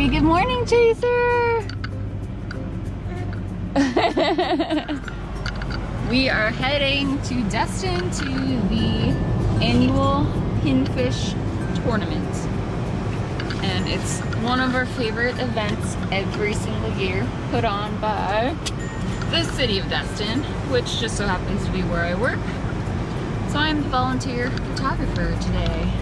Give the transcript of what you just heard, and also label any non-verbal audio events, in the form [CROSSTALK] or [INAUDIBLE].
Say good morning, Chaser. [LAUGHS] we are heading to Destin to the annual Pinfish tournament. And it's one of our favorite events every single year put on by the city of Destin, which just so happens to be where I work. So I'm the volunteer photographer today.